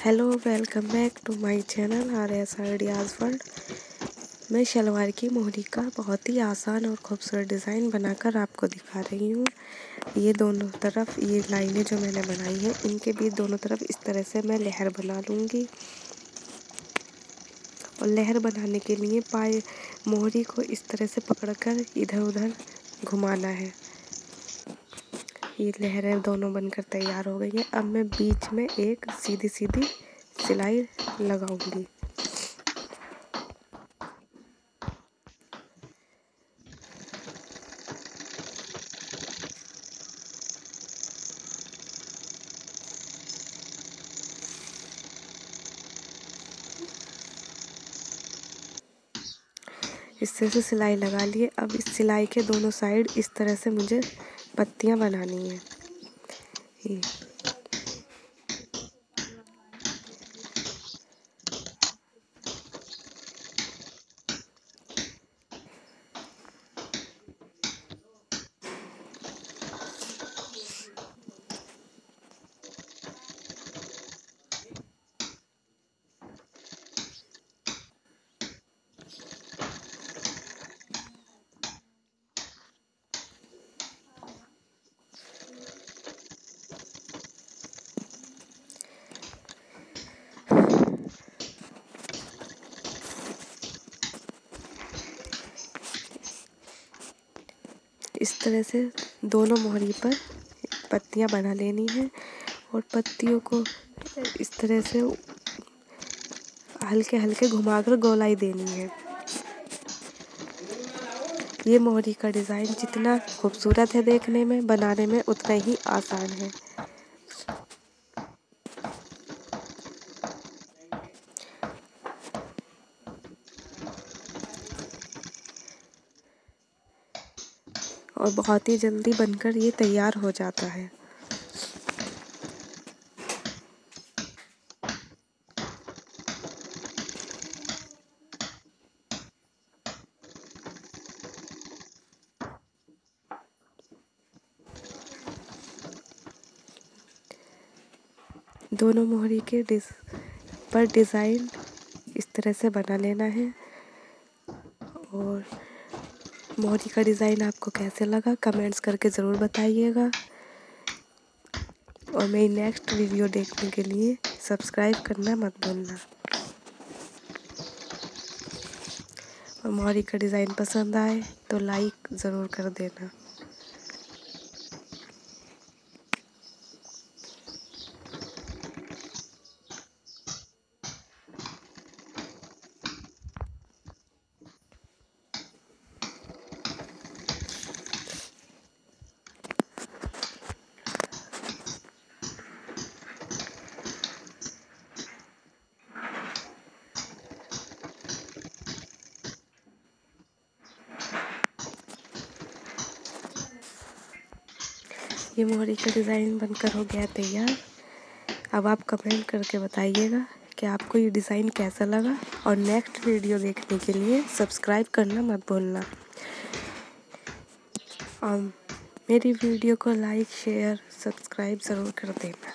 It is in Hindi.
Hello welcome back to my channel R S ideas world मैं शलवार की मोहरी का बहुत ही आसान और खूबसूरत डिज़ाइन बनाकर आपको दिखा रही हूँ। ये दोनों तरफ़ ये लाइनें जो मैंने बनाई हैं, इनके बीच दोनों तरफ़ इस तरह से मैं लहर बना लूँगी। और लहर बनाने के लिए पाए मोहरी को इस तरह से पकड़कर इधर उधर घुमाना है। ये लहरें दोनों बनकर तैयार हो गई हैं। अब मैं बीच में एक सीधी सीधी सिलाई लगाऊँगी। इस तरह से सिलाई लगा लिए अब इस सिलाई के दोनों साइड इस तरह से मुझे पत्तियाँ बनानी है। ये। इस तरह से दोनों मोहरी पर पत्तियाँ बना लेनी है और पत्तियों को इस तरह से हल्के हल्के घुमाकर गोलाई देनी है। ये मोहरी का डिज़ाइन जितना खूबसूरत है देखने में, बनाने में उतना ही आसान है। और बहुत ही जल्दी बनकर ये तैयार हो जाता है। दोनों मोहरी के डिस, पर डिज़ाइन इस तरह से बना लेना है और मोहरी का डिज़ाइन आपको कैसे लगा? कमेंट्स करके ज़रूर बताइएगा। और मेरी नेक्स्ट वीडियो देखने के लिए सब्सक्राइब करना मत भूलना। और मोहरी का डिज़ाइन पसंद आए तो लाइक ज़रूर कर देना। ये मोहरी का डिज़ाइन बनकर हो गया तैयार। अब आप कमेंट करके बताइएगा कि आपको ये डिज़ाइन कैसा लगा और नेक्स्ट वीडियो देखने के लिए सब्सक्राइब करना मत भूलना। और मेरी वीडियो को लाइक शेयर सब्सक्राइब ज़रूर कर देना।